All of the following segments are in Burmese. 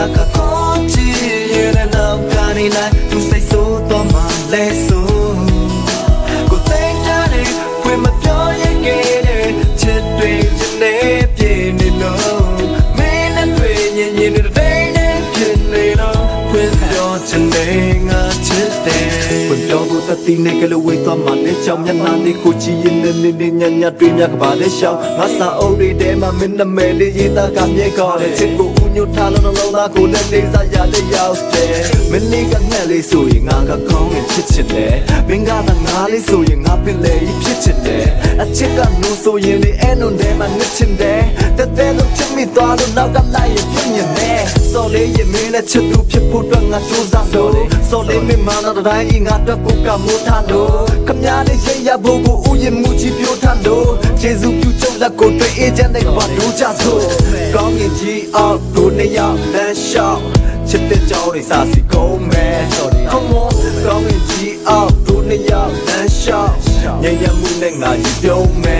ခါခါခေါ်ကြည့်ရင်တော့ကနေလိုက်သူစိတ်ဆိုးတော့မှလဲဆို တတိနဲ့ကလေးဝေးသွားမှလည်းကြောင်မျက်နှာလေးကိုကြည့်ရင်နေနေညညတွေ့မြကပါလေရှောင်းငါစာအုပ်တွေထဲမှာမင်းနာမည်လေးရေးသားကမြေကောင်းတဲ့ချစ်ကိုဦးညွတ်ထားလို့လုံးသားကိုလည်းလေးစားရတဲ့ရောက်တယ်မင်းလေးကငှက်လေးဆိုရင်ငါကကောင်းရင်ချစ်ချစ်တယ်မင်းကသာငါလေးဆိုရင်ငါပင်လေဖြစ်ချစ်တယ်အချစ်ကနူဆိုရင်လေအဲ့နုံထဲမှာနစ်ချင်တယ်တဲ့တဲ့လို့ချစ်မိသွားလို့နောက်ကလို င်မင်းနဲ့ချစ်သူဖြစ်ဖို့အတွက်ငါစူးစမ်းလို့စော်လေးမင်းမနာတဲ့တိုင်းငါတော့ကိုကမိုးထားလို့ခမရလေးရိတ်ရဖို့ကိုဥယျာဉ်မှုကြီးပြောထားလို့ကျေစုပြုချုပ်လက်ကိုတွေ့အေးချမ်းတဲ့ကဘာလို့ကြဆိုကောင်းရင်ကြီးအောင်တို့နှစ်ယောက်လမ်းလျှောက်ချစ်တဲ့ကြောင်းတွေစာစီကုန်မယ် Come on ကောင်းရင်ကြီးအောင်တို့နှစ်ယောက်လမ်းလျှောက်ညံ့ညံ့မှုနဲ့ငါကြီးပြုံးမယ်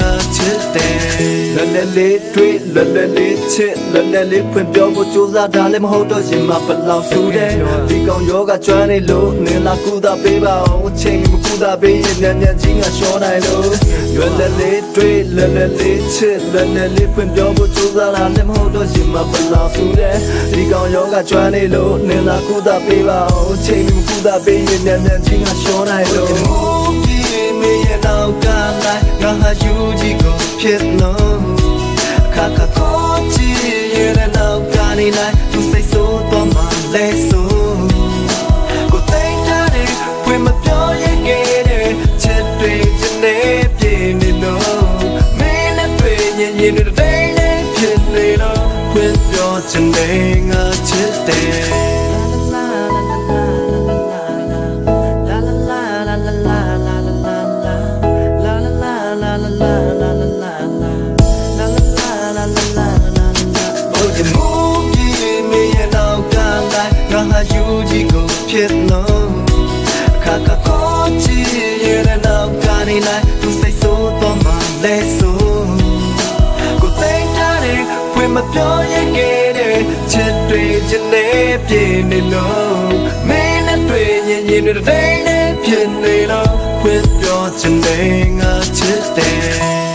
ငါချစ်တယ်လွယ်လွယ်လေးတွေ့လွယ်လွယ်လေးချစ်လွယ်လွယ်လေးဖွင့်ပြောဖို့ကြိုးစားတာလည်းမဟုတ်တော့ရင်မဘလောက်ဆူတယ်ဒီကောင်ယောဂကျွမ်းနေလို့နင်လာကူတာပေးပါအောင်ချိန်မကူတာပေးရင်ညံ့ညံ့ချင်းကရှောနိုင်လို့လွယ်လွယ်လေးတွေ့လွယ်လွယ်လေးချစ်လွယ်လွယ်လေးဖွင့်ပြောဖို့ကြိုးစားတာလည်းမဟုတ်တော့ရင်မဘလောက်ဆူတယ်ဒီကောင်ယောဂကျွမ်းနေလို့နင်လာကူတာပေးပါအောင်ချိန်မကူတာပေးရင်ညံ့ညံ့ချင်းကရှောနိုင်လို့မင်းရဲ့နောက်ကလိုက်ငါဟာယူကြီးကို ဖြစ်လို့ခါခါကိုချီရဲ့နောက်ကနေလိုက်သူစိတ်ဆိုးတော့မှလဲဆိုကိုသိတဲ့ဖွင့်မပြောရခဲ့တဲ့ချစ်တွေချင်နေပြင်းနေလို့မင်းနဲ့တွေ့ရင်ရင်တဲ့တိုင်းနဲ့ဖြစ်နေတော့ဖွင့်ပြောချင်တယ်ငါ can ni like tu sai so to ma le so ko tai ta de pwe ma pyo ye ke de chit twe chin ne pye ne lo me na twe yin yin de dai ne pye ne lo pwe pyo chin ne nga chit de